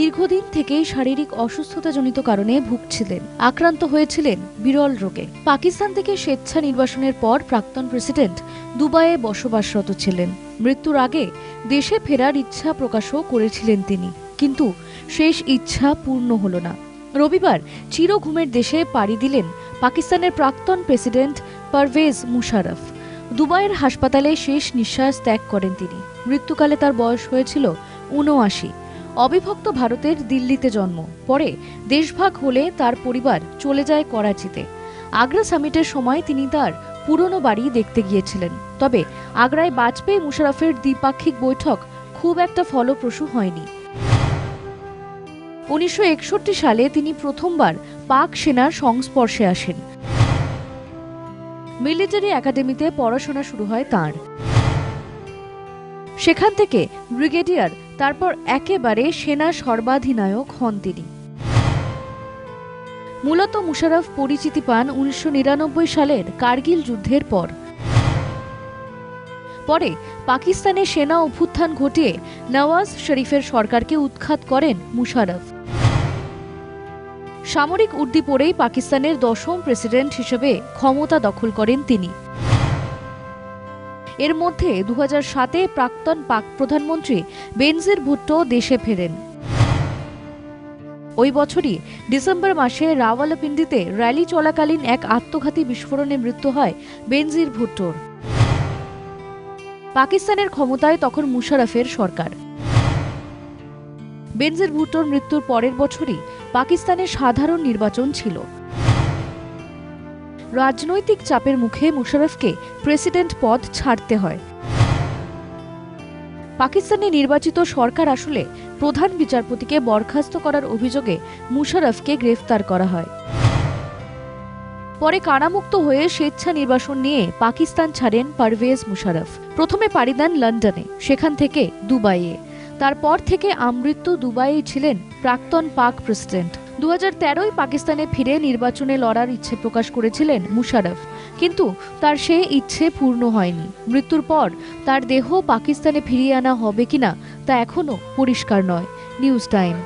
দীর্ঘদিন থেকেই শারীরিক অসুস্থতাজনিত কারণে ভুগছিলেন। আক্রান্ত হয়েছিলেন বিরল রোগে। পাকিস্তান থেকে স্বেচ্ছা নির্বাসনের পর প্রাক্তন প্রেসিডেন্ট দুবাইয়ে বসবাসরত ছিলেন। মৃত্যুর আগে দেশে ফেরার ইচ্ছা প্রকাশও করেছিলেন তিনি। কিন্তু শেষ ইচ্ছা পূর্ণ হল না। রবিবার চির ঘুমের দেশে পাড়ি দিলেন পাকিস্তানের প্রাক্তন প্রেসিডেন্ট পারভেজ মুশারফ দুবাইয়ের হাসপাতালে শেষ নিঃশ্বাস ত্যাগ করেন তিনি। মৃত্যুকালে তার বয়স হয়েছিল উনআশি অবিভক্ত ভারতের দিল্লিতে জন্ম। পরে দেশভাগ হলে তার পরিবার চলে যায় করাচিতে। আগ্রা সামিটের সময় তিনি তার পুরনো বাড়ি দেখতে গিয়েছিলেন। তবে আগ্রায় বাজপেয়ী মুশারফের দ্বিপাক্ষিক বৈঠক খুব একটা ফলপ্রসূ হয়নি। উনিশশো একষট্টি সালে তিনি প্রথমবার পাক সেনার সংস্পর্শে আসেন। মিলিটারি একাডেমিতে পড়াশোনা শুরু হয় তার। সেখান থেকে ব্রিগেডিয়ার তারপর একেবারে সেনা সর্বাধিনায়ক হন তিনি। মূলত মুশারফ পরিচিতি পান উনিশশো নিরানব্বই সালের কার্গিল যুদ্ধের পর। পরে পাকিস্তানে সেনা অভ্যুত্থান ঘটিয়ে নওয়াজ শরীফের সরকারকে উৎখাত করেন মুশারফ। সামরিক উর্দি পরেই পাকিস্তানের দশম প্রেসিডেন্ট হিসেবে ক্ষমতা দখল করেন তিনি। এর মধ্যে দু সাতে প্রাক্তন পাক প্রধানমন্ত্রী বেনজির ভুট্টো দেশে ফেরেন। ওই বছরই ডিসেম্বর মাসে রাওয়ালপিন্ডিতে র্যালি চলাকালীন এক আত্মঘাতী বিস্ফোরণে মৃত্যু হয় বেনজির ভুট্টোর। পাকিস্তানের ক্ষমতায় তখন মুশারফের সরকার। বেনজির ভুট্টোর মৃত্যুর পরের বছরই পাকিস্তানের সাধারণ নির্বাচন ছিল। রাজনৈতিক চাপের মুখে মুশারফকে প্রেসিডেন্ট পদ ছাড়তে হয়। পাকিস্তানে নির্বাচিত সরকার আসলে প্রধান বিচারপতিকে বরখাস্ত করার অভিযোগে মুশারফকে গ্রেফতার করা হয়। পরে কারামুক্ত হয়ে স্বেচ্ছা নির্বাসন নিয়ে পাকিস্তান ছাড়েন পারভেজ মুশারফ। প্রথমে পাড়ি দেন লন্ডনে, সেখান থেকে দুবাইয়ে। তারপর থেকে আমৃত্যু দুবাইয়ে ছিলেন প্রাক্তন পাক প্রেসিডেন্ট। দু হাজার পাকিস্তানে ফিরে নির্বাচনে লড়ার ইচ্ছে প্রকাশ করেছিলেন মুশারফ। কিন্তু তার সে ইচ্ছে পূর্ণ হয়নি। মৃত্যুর পর তার দেহ পাকিস্তানে ফিরিয়ে আনা হবে কিনা তা এখনও পরিষ্কার নয়। News time.